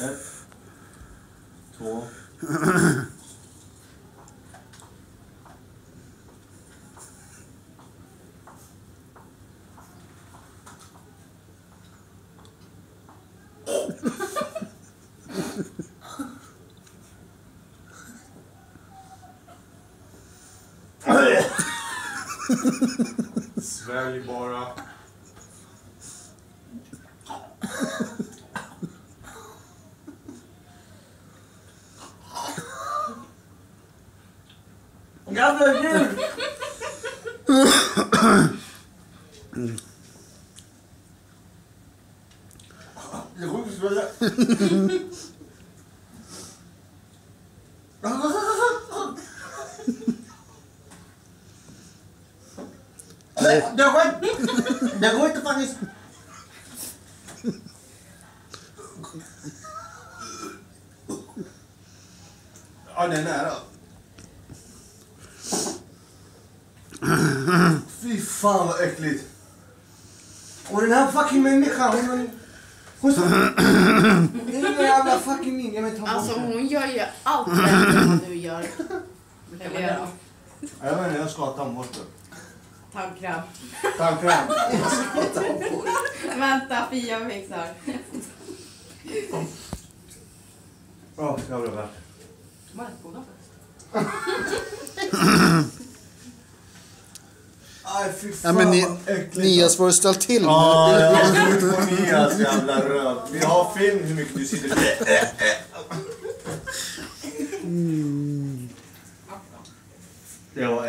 Yep. Cool. Svälj bara. Graças a Deus. Derruba os olhos. Derruba! Derruba. Oh, no, no, no. Fy fan vad äckligt. Och den här fucking människan, hon... Hon sa... Det är en jävla fucking min. Jag vet inte Alltså hon gör ju allt bättre än vad du gör. Eller gör hon? Jag vet inte, jag ska ha tandborste. Tandkräm. Tandkräm. Vänta, Fia fixar. Åh, jävla värt. De var rätt goda faktiskt. Aj, fy Ja, fan men ni, vad äckligt. Nias får ställa till med. Ja, jag har slut på Nias jävla röv. Vi har film hur mycket du sitter... Det var äckligt.